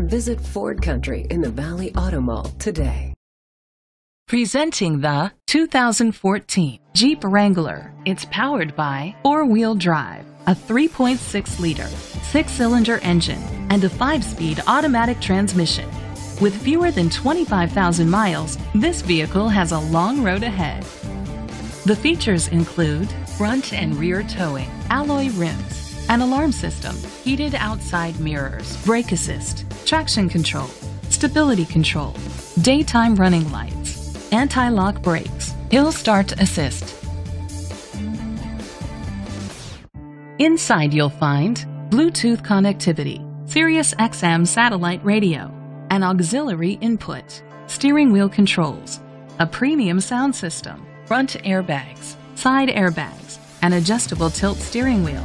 Visit Ford Country in the Valley Auto Mall today. Presenting the 2014 Jeep Wrangler. It's powered by four-wheel drive, a 3.6-liter, six-cylinder engine, and a five-speed automatic transmission. With fewer than 25,000 miles, this vehicle has a long road ahead. The features include front and rear towing, alloy rims, an alarm system, heated outside mirrors, brake assist, traction control, stability control, daytime running lights, anti-lock brakes, hill start assist. Inside you'll find Bluetooth connectivity, Sirius XM satellite radio, an auxiliary input, steering wheel controls, a premium sound system, front airbags, side airbags, an adjustable tilt steering wheel,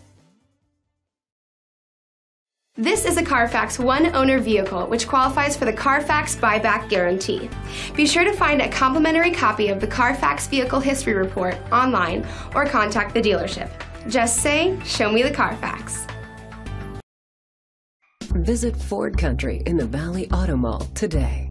This is a Carfax one owner vehicle which qualifies for the Carfax buyback guarantee. Be sure to find a complimentary copy of the Carfax Vehicle History Report online or contact the dealership. Just say, Show me the Carfax. Visit Ford Country in the Valley Auto Mall today.